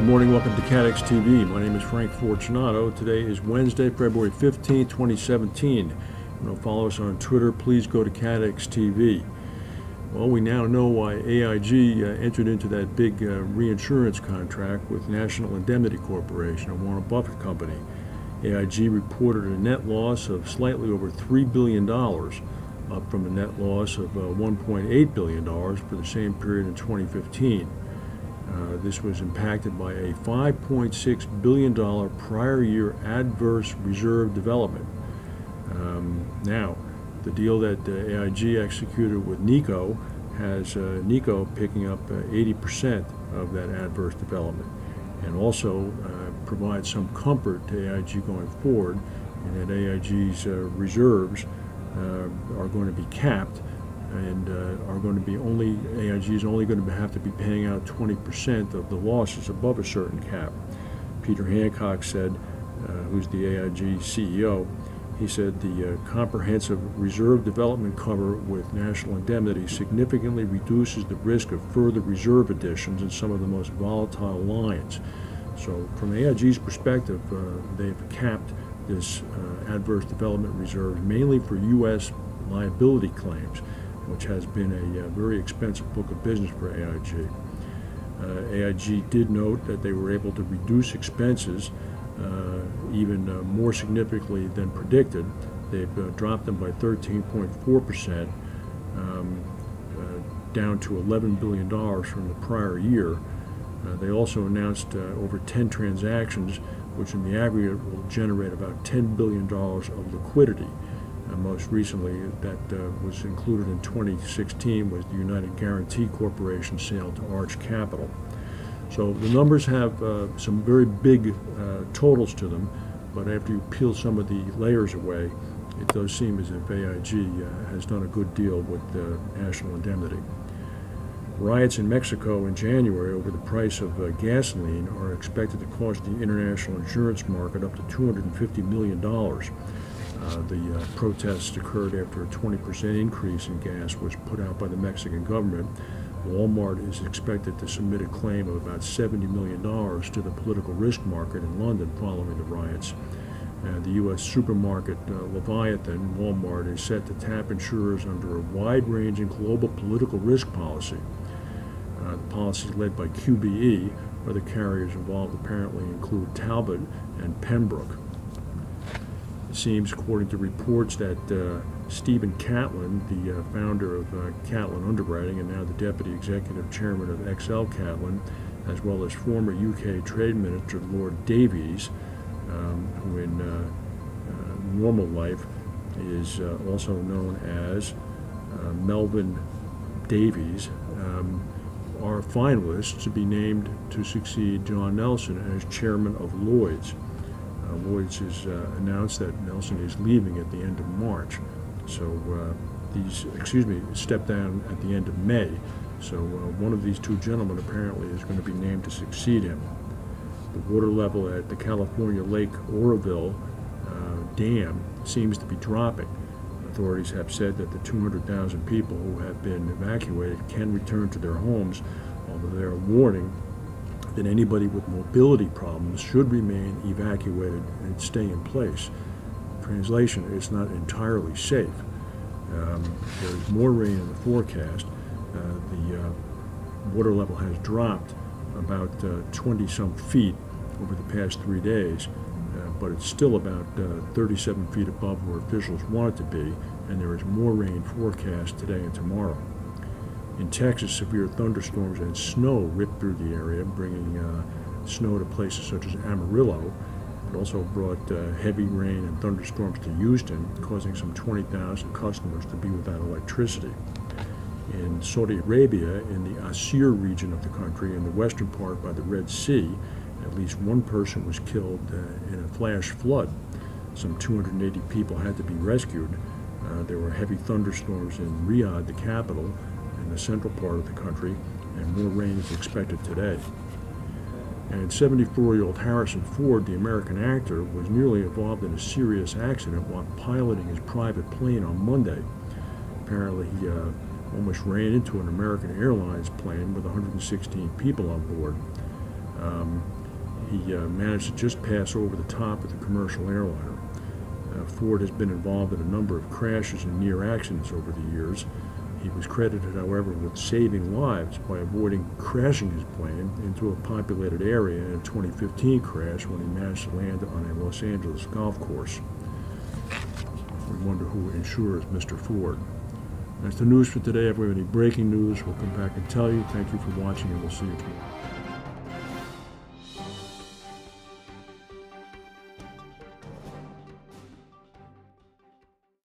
Good morning, welcome to CATEX TV. My name is Frank Fortunato. Today is Wednesday, February 15, 2017. You know, follow us on Twitter. Please go to CATEX TV. Well, we now know why AIG uh, entered into that big uh, reinsurance contract with National Indemnity Corporation, a Warren Buffett company. AIG reported a net loss of slightly over $3 billion, up from a net loss of uh, $1.8 billion for the same period in 2015. Uh, this was impacted by a $5.6 billion prior year adverse reserve development. Um, now, the deal that uh, AIG executed with NICO has uh, NICO picking up 80% uh, of that adverse development and also uh, provides some comfort to AIG going forward in that AIG's reserves are going to be capped and uh, are going to be only, AIG is only going to have to be paying out 20% of the losses above a certain cap. Peter Hancock said, uh, who's the AIG CEO, he said the uh, comprehensive reserve development cover with national indemnity significantly reduces the risk of further reserve additions in some of the most volatile lines. So from AIG's perspective, uh, they've capped this uh, adverse development reserve mainly for U.S. liability claims, which has been a, uh, very expensive book of business for AIG. Uh, AIG did note that they were able to reduce expenses uh, even uh, more significantly than predicted. They've uh, dropped them by 13.4 percent, um, down to $11 billion from the prior year. they also announced over 10 transactions, which in the aggregate will generate about $10 billion of liquidity. Uh, most recently, that uh, was included in 2016 was the United Guaranty Corporation sale to Arch Capital. So the numbers have uh, some very big uh, totals to them, but after you peel some of the layers away, it does seem as if AIG uh, has done a good deal with national indemnity. Riots in Mexico in January over the price of uh, gasoline are expected to cost the international insurance market up to $250 million. Uh, the uh, protests occurred after a 20% increase in gas was put out by the Mexican government Walmart is expected to submit a claim of about $70 million to the political risk market in London following the riots. Uh, the U.S. supermarket uh, Leviathan, Walmart, is set to tap insurers under a wide ranging global political risk policy. The policy is led by QBE. Other carriers involved apparently include Talbot and Pembroke. It seems, according to reports, that uh, Stephen Catlin, the uh, founder of uh, Catlin Underwriting and now the deputy executive chairman of XL Catlin, as well as former UK Trade Minister Lord Davies, um, who in uh, uh normal life is uh, also known as Melvin Davies, um, are finalists to be named to succeed John Nelson as chairman of Lloyd's. Lloyd's has announced that Nelson is leaving at the end of March. So uh, these, excuse me, step down at the end of May. So uh, one of these two gentlemen apparently is going to be named to succeed him. The water level at the California Lake Oroville uh, Dam seems to be dropping. Authorities have said that the 200,000 people who have been evacuated can return to their homes, although they are warning that anybody with mobility problems should remain evacuated and stay in place translation, it's not entirely safe. Um, there's more rain in the forecast. Uh, the uh, water level has dropped about uh, 20 some feet over the past three days, uh, but it's still about uh, 37 feet above where officials want it to be, and there is more rain forecast today and tomorrow. In Texas, severe thunderstorms and snow ripped through the area, bringing uh, snow to places such as Amarillo, it also brought uh, heavy rain and thunderstorms to Houston, causing some 20,000 customers to be without electricity. In Saudi Arabia, in the Asir region of the country, in the western part by the Red Sea, at least one person was killed uh, in a flash flood. Some 280 people had to be rescued. Uh, there were heavy thunderstorms in Riyadh, the capital, in the central part of the country, and more rain is expected today. And 74-year-old Harrison Ford, the American actor, was nearly involved in a serious accident while piloting his private plane on Monday. Apparently, he uh, almost ran into an American Airlines plane with 116 people on board. Um, he uh, managed to just pass over the top of the commercial airliner. Uh, Ford has been involved in a number of crashes and near accidents over the years. He was credited, however, with saving lives by avoiding crashing his plane into a populated area in a 2015 crash when he managed to land on a Los Angeles golf course. We wonder who insures Mr. Ford. That's the news for today. If we have any breaking news, we'll come back and tell you. Thank you for watching, and we'll see you tomorrow.